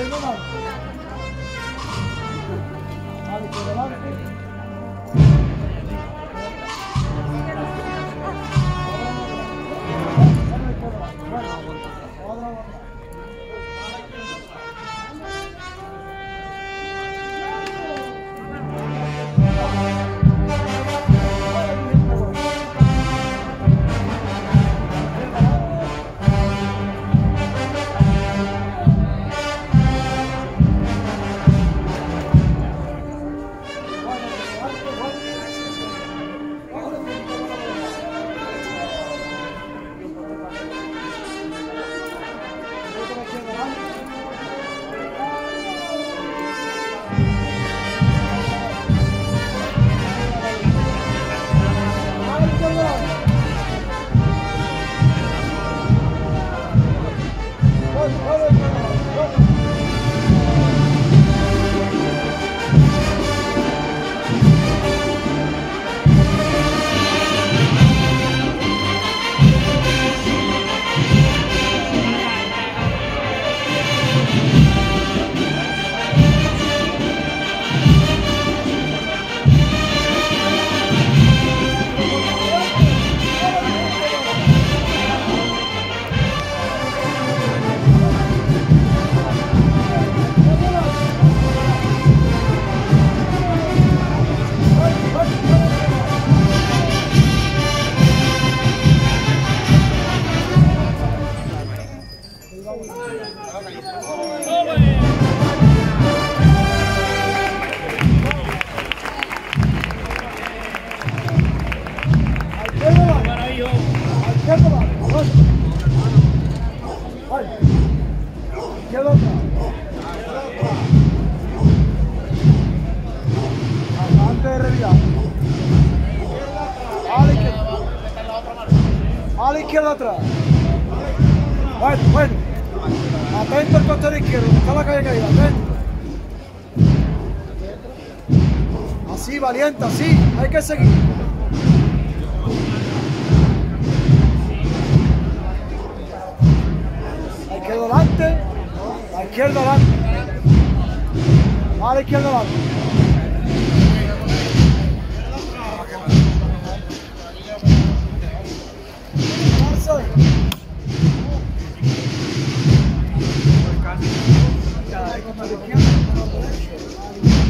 Izquierdo adelante. Vale, izquierdo adelante. A la izquierda atrás. Bueno, bueno. Atento al costado izquierdo. Está la calle caída. Atento. Así, valiente, así. Hay que seguir. La izquierda adelante. La izquierda adelante. A la izquierda adelante.